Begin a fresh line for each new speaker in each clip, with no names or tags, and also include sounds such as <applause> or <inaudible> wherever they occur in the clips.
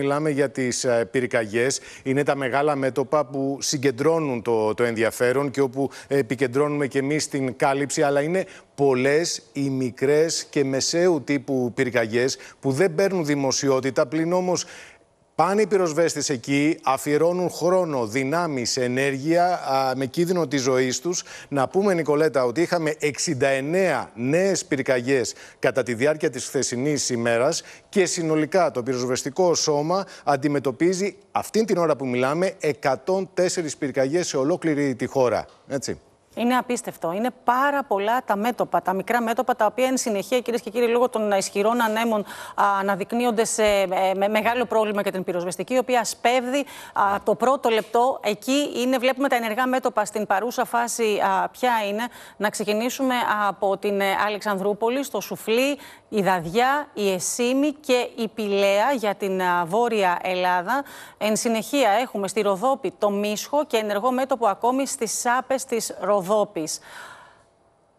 Μιλάμε για τις ε, πυρκαγιές. Είναι τα μεγάλα μέτωπα που συγκεντρώνουν το, το ενδιαφέρον και όπου επικεντρώνουμε και εμείς την κάλυψη, αλλά είναι πολλές οι μικρές και μεσαίου τύπου πυρκαγιές που δεν παίρνουν δημοσιότητα, πλην όμως Πάνε οι πυροσβέστες εκεί, αφιερώνουν χρόνο, δυνάμεις, ενέργεια με κίνδυνο της ζωής τους. Να πούμε, Νικολέτα, ότι είχαμε 69 νέες πυρκαγιές κατά τη διάρκεια της χθεσινής ημέρας και συνολικά το πυροσβεστικό σώμα αντιμετωπίζει αυτήν την ώρα που μιλάμε 104 πυρκαγιές σε ολόκληρη τη χώρα. Έτσι.
Είναι απίστευτο. Είναι πάρα πολλά τα μέτωπα, τα μικρά μέτωπα, τα οποία εν συνεχεία, κυρίες και κύριοι, λόγω των ισχυρών ανέμων αναδεικνύονται σε ε, με μεγάλο πρόβλημα για την πυροσβεστική, η οποία σπέβδει το πρώτο λεπτό. Εκεί είναι, βλέπουμε τα ενεργά μέτωπα στην παρούσα φάση. ποια είναι. Να ξεκινήσουμε από την ε, Αλεξανδρούπολη, στο Σουφλί, η Δαδιά, η Εσίμη και η Πηλαία για την Βόρεια Ελλάδα. Εν συνεχεία έχουμε στη Ροδόπη το Μίσχο και ενεργό μέτωπο ακόμη στις σάπες της Ροδόπης.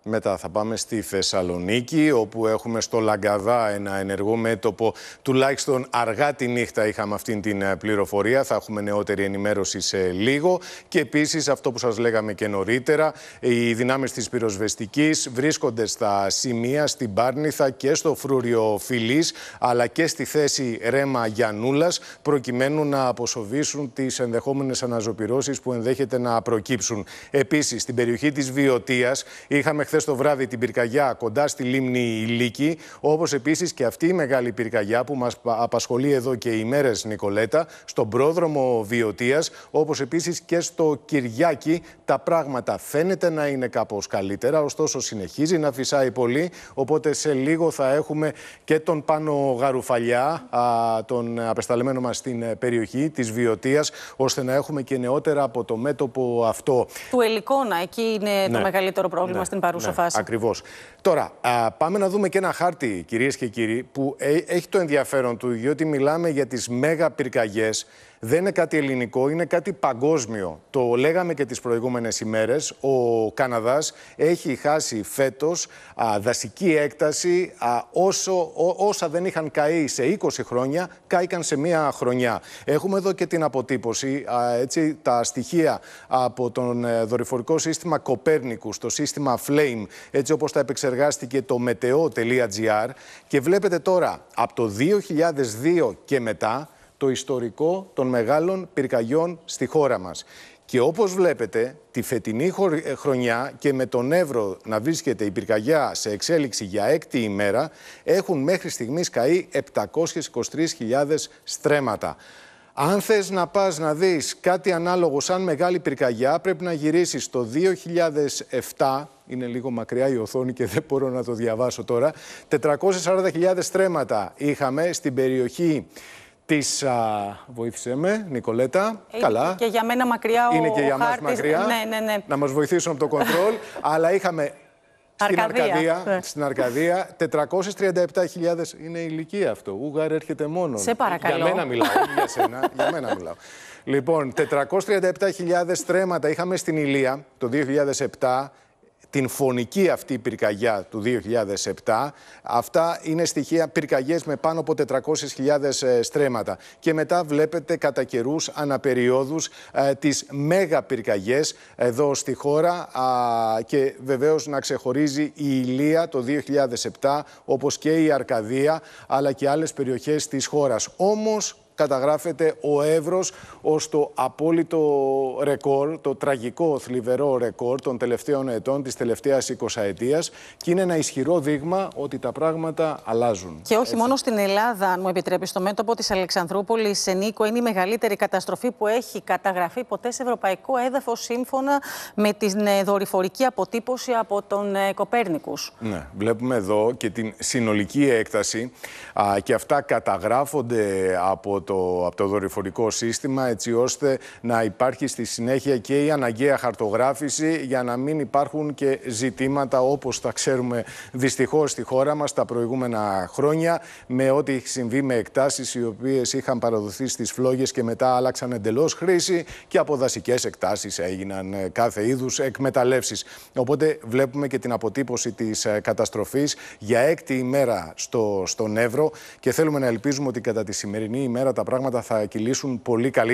Μετά θα πάμε στη Θεσσαλονίκη, όπου έχουμε στο Λαγκαδά ένα ενεργό μέτωπο. Τουλάχιστον αργά τη νύχτα είχαμε αυτή την ε, πληροφορία. Θα έχουμε νεότερη ενημέρωση σε λίγο. Και επίσης αυτό που σας λέγαμε και νωρίτερα, οι δυνάμεις της πυροσβεστικής βρίσκονται στα σημεία στην Πάρνηθα και στο φρούριο Φιλής, αλλά και στη θέση Ρέμα Γιανούλας, προκειμένου να αποσοβήσουν τις ενδεχόμενες αναζωπηρώσεις που ενδέχεται να προκύψουν. Επίσης, στην περιοχή της Βιωτίας είχαμε χθες το βράδυ την πυρκαγιά κοντά στη λίμνη Ηλίκη, όπως επίσης και αυτή η μεγάλη πυρκαγιά που μας απασχολεί εδώ και ημέρες, Νικολέτα, στον πρόδρομο Βιωτίας, όπως επίσης και στο Κυριάκι. Τα πράγματα φαίνεται να είναι κάπως καλύτερα, ωστόσο συνεχίζει να φυσάει πολύ. Οπότε σε λίγο θα έχουμε και τον Πάνο Γαρουφαλιά, τον απεσταλμένο μας στην περιοχή της Βιωτίας, ώστε να έχουμε και νεότερα από το μέτωπο αυτό.
Του Ελικόνα, εκεί είναι το ναι. μεγαλύτερο πρόβλημα ναι. στην παρούσα
ναι,
φάση.
Ακριβώς. Τώρα, α, πάμε να δούμε και ένα χάρτη, κυρίες και κύριοι, που έχει το ενδιαφέρον του, διότι μιλάμε για τις μέγα πυρκαγιές δεν είναι κάτι ελληνικό, είναι κάτι παγκόσμιο. Το λέγαμε και τις προηγούμενες ημέρες. Ο Καναδάς έχει χάσει φέτος α, δασική έκταση α, όσο, όσα δεν είχαν καεί σε 20 χρόνια, κάηκαν σε μία χρονιά. Έχουμε εδώ και την αποτύπωση, έτσι, τα στοιχεία από τον ε, δορυφορικό σύστημα Κοπέρνικου, το σύστημα Flame, έτσι όπως τα επεξεργάστηκε το meteo.gr και βλέπετε τώρα από το 2002 και μετά το ιστορικό των μεγάλων πυρκαγιών στη χώρα μας. Και όπως βλέπετε, τη φετινή ε, χρονιά και με τον Εύρο να βρίσκεται η πυρκαγιά σε εξέλιξη για έκτη ημέρα, έχουν μέχρι στιγμής καεί 723.000 στρέμματα. Αν θες να πας να δεις κάτι ανάλογο σαν μεγάλη πυρκαγιά, πρέπει να γυρίσεις το 2007, είναι λίγο μακριά η οθόνη και δεν μπορώ να το διαβάσω τώρα, 440.000 στρέμματα είχαμε στην περιοχή Της βοήθησε με, Νικολέτα.
Είναι
Καλά.
Και για μένα μακριά ο
Είναι και για
μας
μακριά.
Ναι, ναι, ναι.
Να μας βοηθήσουν από το κοντρόλ. <laughs> αλλά είχαμε στην Αρκαδία, ναι. στην Αρκαδία 437.000 είναι ηλικία αυτό. Ούγαρ έρχεται μόνο.
Σε παρακαλώ.
Για μένα μιλάω, για σένα. <laughs> για μένα μιλάω. Λοιπόν, 437.000 στρέμματα είχαμε στην Ηλία το 2007 την φωνική αυτή πυρκαγιά του 2007. Αυτά είναι στοιχεία πυρκαγιές με πάνω από 400.000 ε, στρέμματα. Και μετά βλέπετε κατά καιρούς αναπεριόδους ε, τις μέγα πυρκαγιές εδώ στη χώρα και βεβαίως να ξεχωρίζει η Ηλία το 2007 όπως και η Αρκαδία αλλά και άλλες περιοχές της χώρας. Όμως καταγράφεται ο Εύρος ως το απόλυτο ρεκόρ, το τραγικό θλιβερό ρεκόρ των τελευταίων ετών, της τελευταίας 20 ετίας και είναι ένα ισχυρό δείγμα ότι τα πράγματα αλλάζουν.
Και όχι μόνο στην Ελλάδα, αν μου επιτρέπεις, στο μέτωπο της Αλεξανδρούπολης, σε Νίκο, είναι η μεγαλύτερη καταστροφή που έχει καταγραφεί ποτέ σε ευρωπαϊκό έδαφος σύμφωνα με την ε, δορυφορική αποτύπωση από τον ε, Κοπέρνικους.
Ναι, βλέπουμε εδώ και την συνολική έκταση α, και αυτά καταγράφονται από το, από το δορυφορικό σύστημα έτσι ώστε να υπάρχει στη συνέχεια και η αναγκαία χαρτογράφηση για να μην υπάρχουν και ζητήματα όπως τα ξέρουμε δυστυχώς στη χώρα μας τα προηγούμενα χρόνια με ό,τι έχει συμβεί με εκτάσεις οι οποίες είχαν παραδοθεί στις φλόγες και μετά άλλαξαν εντελώς χρήση και από δασικές εκτάσεις έγιναν ε, κάθε είδους εκμεταλλεύσεις. Οπότε βλέπουμε και την αποτύπωση της ε, καταστροφής για έκτη ημέρα στο, στον Εύρο και θέλουμε να ελπίζουμε ότι κατά τη σημερινή ημέρα τα πράγματα θα κυλήσουν πολύ καλύτερα.